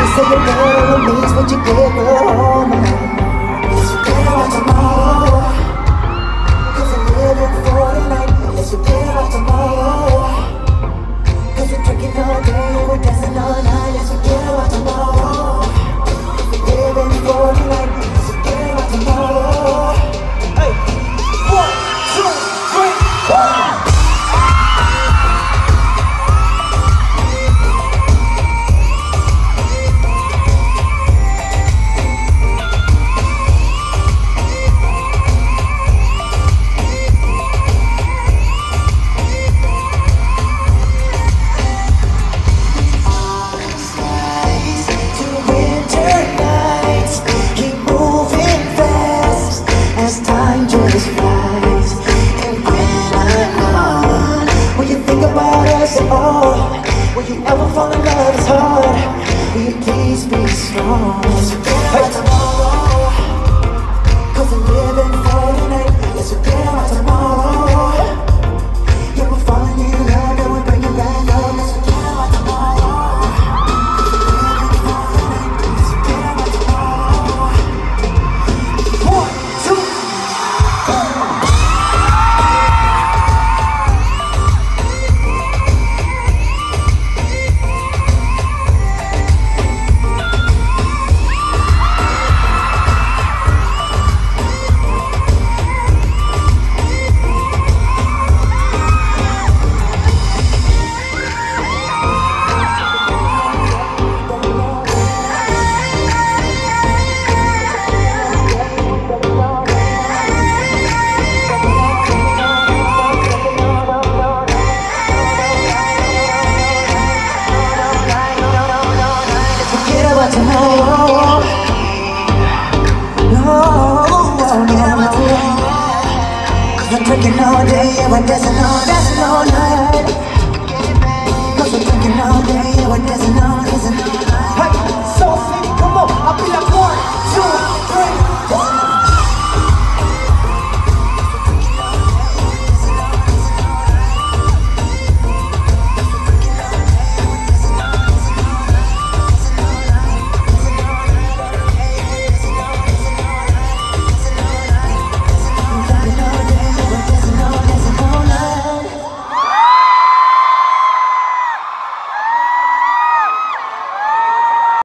Você me engana mesmo de querer. no, no. Cause I'm drinking all day, yeah, dancing all day